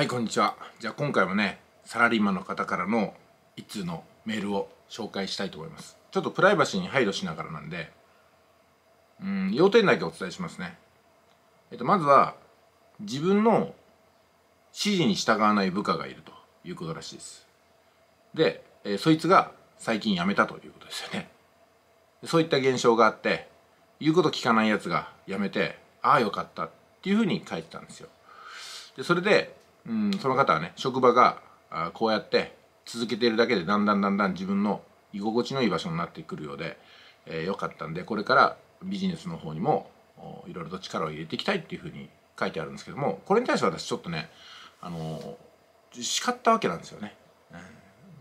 はいこんにちは。じゃあ今回もねサラリーマンの方からの一通のメールを紹介したいと思います。ちょっとプライバシーに配慮しながらなんでうん要点だけお伝えしますね。えっとまずは自分の指示に従わない部下がいるということらしいです。で、えーそいつが最近辞めたということですよね。そういった現象があって言うこと聞かないやつが辞めてああよかったっていうふうに書いてたんですよ。でそれで、うん、その方はね職場があこうやって続けているだけでだんだんだんだん自分の居心地のいい場所になってくるようで、えーよかったんでこれからビジネスの方にもいろいろと力を入れていきたいっていうふうに書いてあるんですけどもこれに対して私ちょっとねあのー叱ったわけなんですよね。うん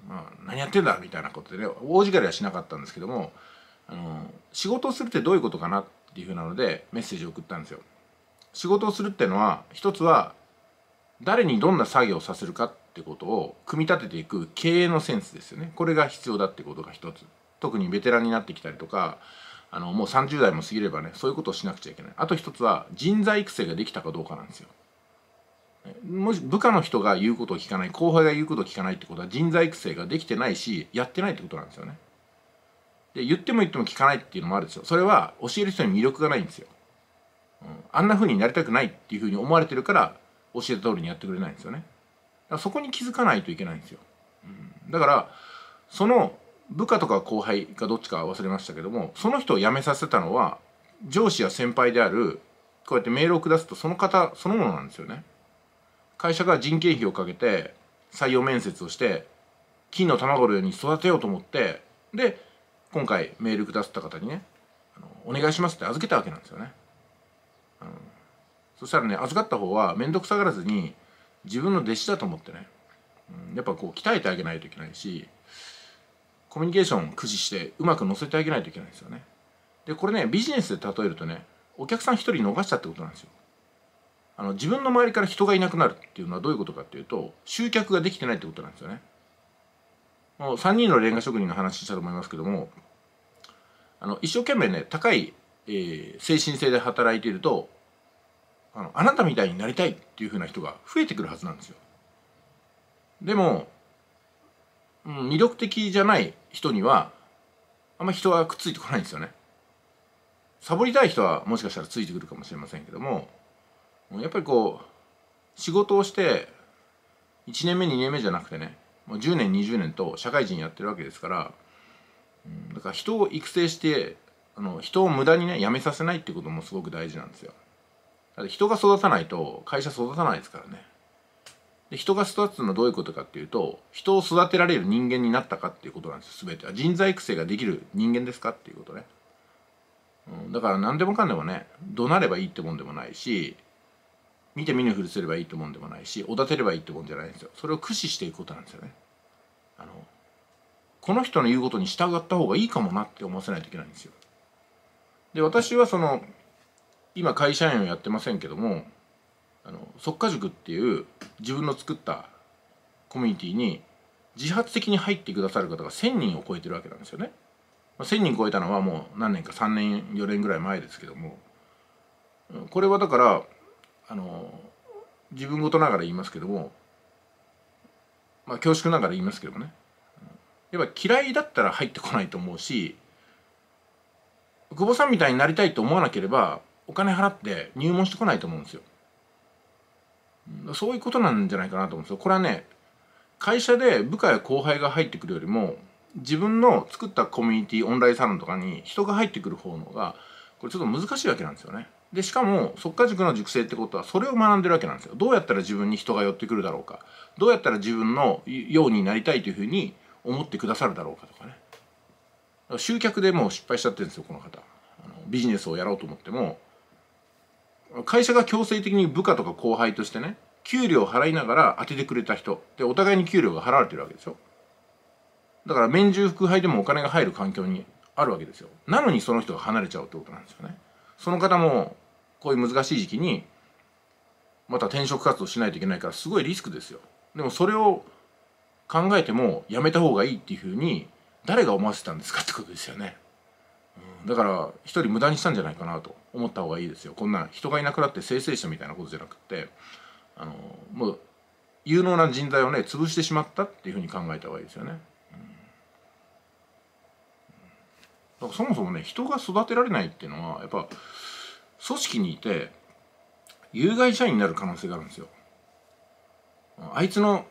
まあ、何やってんだみたいなことでね大叱りはしなかったんですけどもあの仕事をするってどういうことかなっていうふうなのでメッセージを送ったんですよ。仕事をするっていうのは一つは誰にどんな作業をさせるかってことを組み立てていく経営のセンスですよね。これが必要だってことが一つ。特にベテランになってきたりとかあのもう30代も過ぎればねそういうことをしなくちゃいけない。あと一つは人材育成ができたかどうかなんですよ。もし部下の人が言うことを聞かない後輩が言うことを聞かないってことは人材育成ができてないしやってないってことなんですよね。で言っても言っても聞かないっていうのもあるんですよ。それは教える人に魅力がないんですよ、うん。あんな風になりたくないっていう風に思われてるから教えた通りにやってくれないんですよね。だからそこに気づかないといけないんですよ、うん。だからその部下とか後輩かどっちか忘れましたけどもその人を辞めさせたのは上司や先輩であるこうやってメールを下すとその方そのものなんですよね。会社が人件費をかけて採用面接をして金の卵のように育てようと思ってで今回メール下った方にねあのお願いしますって預けたわけなんですよね、うん。そしたらね預かった方は面倒くさがらずに自分の弟子だと思ってね、うんやっぱこう鍛えてあげないといけないしコミュニケーションを駆使してうまく乗せてあげないといけないんですよね。でこれねビジネスで例えるとねお客さん一人逃したってことなんですよ。あの自分の周りから人がいなくなるっていうのはどういうことかっていうと集客ができてないってことなんですよね。もう3人のレンガ職人の話したと思いますけどもあの一生懸命ね高い、えー精神性で働いているとあのあなたみたいになりたいっていうふうな人が増えてくるはずなんですよ。でも、うん、魅力的じゃない人にはあんま人はくっついてこないんですよね。サボりたい人はもしかしたらついてくるかもしれませんけどもやっぱりこう仕事をして1年目2年目じゃなくてねもう10年20年と社会人やってるわけですから、うん、だから人を育成してあの人を無駄にね辞めさせないっていうこともすごく大事なんですよ。人が育たないと会社育たないですからね。で人が育つのはどういうことかっていうと人を育てられる人間になったかっていうことなんです全ては。人材育成ができる人間ですかっていうことね、うん、だから何でもかんでもね怒鳴ればいいってもんでもないし見て見ぬふりすればいいってもんでもないしおだてればいいってもんじゃないんですよ。それを駆使していくことなんですよね。あのこの人の言うことに従った方がいいかもなって思わせないといけないんですよ。で私はその今会社員をやってませんけどもあの速化塾っていう自分の作ったコミュニティに自発的に入ってくださる方が1,000人を超えてるわけなんですよね。まあ1,000人超えたのはもう何年か3年4年ぐらい前ですけどもこれはだからあの自分事ながら言いますけどもまあ恐縮ながら言いますけどもねやっぱ嫌いだったら入ってこないと思うし久保さんみたいになりたいと思わなければお金払って入門してこないと思うんですよ。そういうことなんじゃないかなと思うんですよ。これはね会社で部下や後輩が入ってくるよりも自分の作ったコミュニティオンラインサロンとかに人が入ってくる方のがこれちょっと難しいわけなんですよね。でしかも速化塾の熟成ってことはそれを学んでるわけなんですよ。どうやったら自分に人が寄ってくるだろうかどうやったら自分のようになりたいというふうに思ってくださるだろうかとかね。集客でもう失敗しちゃってるんですよこの方あのビジネスをやろうと思っても会社が強制的に部下とか後輩としてね給料を払いながら当ててくれた人。でお互いに給料が払われてるわけでしょだから免従副配でもお金が入る環境にあるわけですよ。なのにその人が離れちゃうってことなんですよね。その方もこういう難しい時期にまた転職活動しないといけないからすごいリスクですよ。でもそれを考えてもやめた方がいいっていうふうに誰が思わせたんですかってことですよね、だから一人無駄にしたんじゃないかなと思った方がいいですよこんな人がいなくなって生成者みたいなことじゃなくってあのもう有能な人材をね潰してしまったっていうふうに考えた方がいいですよね。だからそもそもね人が育てられないっていうのはやっぱ組織にいて有害社員になる可能性があるんですよ。あいつの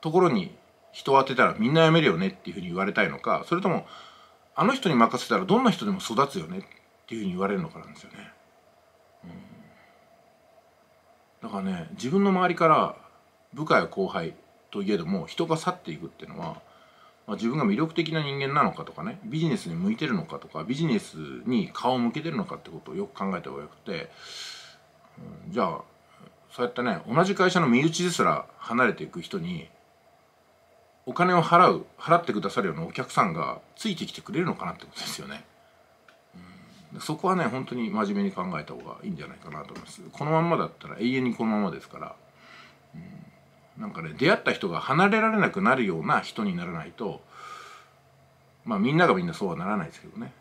ところに人を当てたらみんな辞めるよねっていうふうに言われたいのかそれともあの人に任せたらどんな人でも育つよねっていうふうに言われるのかなんですよね。うん、だからね自分の周りから部下や後輩といえども人が去っていくっていうのは、まあ、自分が魅力的な人間なのかとかねビジネスに向いてるのかとかビジネスに顔を向けてるのかってことをよく考えた方がよくて、うん、じゃあそうやってね同じ会社の身内ですら離れていく人にお金を払う払ってくださるようなお客さんがついてきてくれるのかなってことですよね。そこはね本当に真面目に考えた方がいいんじゃないかなと思います。このまんまだったら永遠にこのままですから、うん、なんかね出会った人が離れられなくなるような人にならないとまあみんながみんなそうはならないですけどね、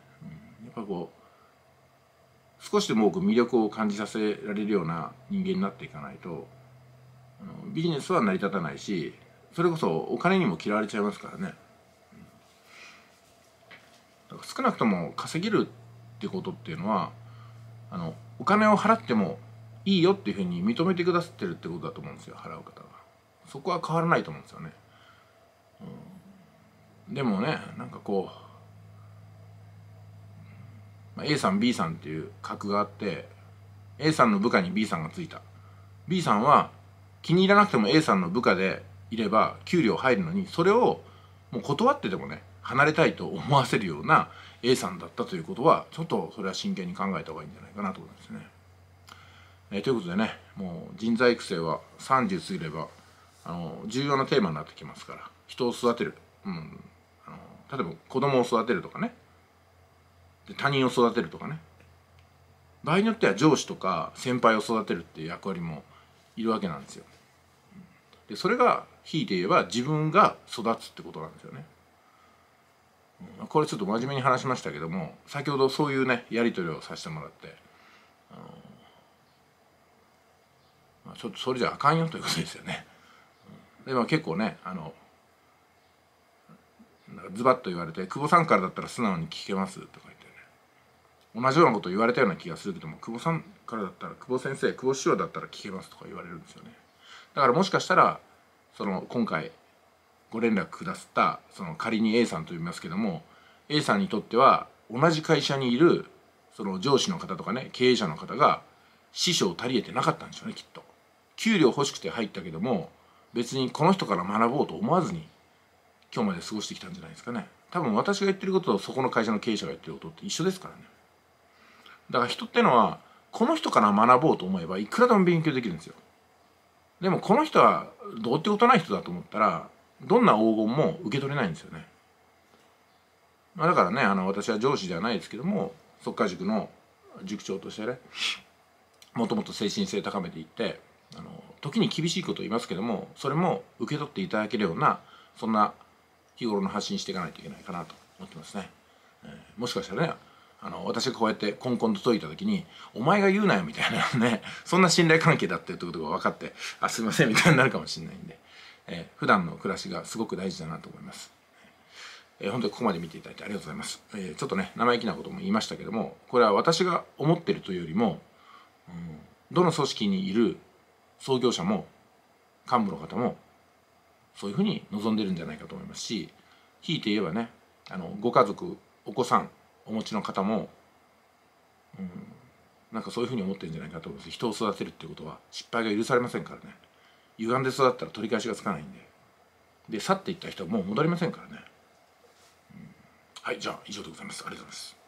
やっぱこう少しでも多く魅力を感じさせられるような人間になっていかないとビジネスは成り立たないしそれこそお金にも嫌われちゃいますからね、から少なくとも稼げるってことっていうのはあのお金を払ってもいいよっていうふうに認めてくださってるってことだと思うんですよ払う方がそこは変わらないと思うんですよね、うん、でもねなんかこう、まあ、A さん B さんっていう格があって A さんの部下に B さんがついた。B さんは気に入らなくても A さんの部下でいれば給料入るのにそれをもう断ってでもね離れたいと思わせるような A さんだったということはちょっとそれは真剣に考えた方がいいんじゃないかなと思いますね。えー、ということでねもう人材育成は30過ぎればあの重要なテーマになってきますから人を育てる、うん、あの例えば子供を育てるとかねで他人を育てるとかね場合によっては上司とか先輩を育てるっていう役割もいるわけなんですよ。でそれがひいて言えば自分が育つってことなんですよね。これちょっと真面目に話しましたけども先ほどそういうねやり取りをさせてもらってあちょっとそれじゃあかんよということですよね。でも結構ねあのズバッと言われて「久保さんからだったら素直に聞けます」とか言ってね同じようなこと言われたような気がするけども久保さんからだったら久保先生久保師匠だったら聞けますとか言われるんですよね。だからもしかしたらその今回ご連絡くださったその仮に A さんと呼びますけども A さんにとっては同じ会社にいるその上司の方とかね経営者の方が師匠足りえてなかったんでしょうねきっと。給料欲しくて入ったけども別にこの人から学ぼうと思わずに今日まで過ごしてきたんじゃないですかね。多分私が言ってることとそこの会社の経営者が言ってることって一緒ですからね。だから人ってのはこの人から学ぼうと思えばいくらでも勉強できるんですよ。でもこの人はどうってことない人だと思ったらどんな黄金も受け取れないんですよね。まあ、だからねあの私は上司ではないですけども速稼塾の塾長としてねもともと精神性高めていってあの時に厳しいこと言いますけどもそれも受け取っていただけるようなそんな日頃の発信していかないといけないかなと思ってますね。えー、もしかしたらねあの私がこうやってコンコンと解いた時に「お前が言うなよ」みたいなねそんな信頼関係だっていうことが分かって「あすいません」みたいになるかもしれないんで、えー、普段の暮らしがすごく大事だなと思います。えー、本当にここまで見ていただいてありがとうございます。えー、ちょっとね生意気なことも言いましたけどもこれは私が思ってるというよりも、うん、どの組織にいる創業者も幹部の方もそういうふうに望んでるんじゃないかと思いますしひいて言えばねあのご家族お子さんお持ちの方も、うん、なんかそういうふうに思ってるんじゃないかと思います。人を育てるっていうことは失敗が許されませんからね。歪んで育ったら取り返しがつかないんで。で去っていった人はもう戻りませんからね、うん、はいじゃあ以上でございます。ありがとうございます。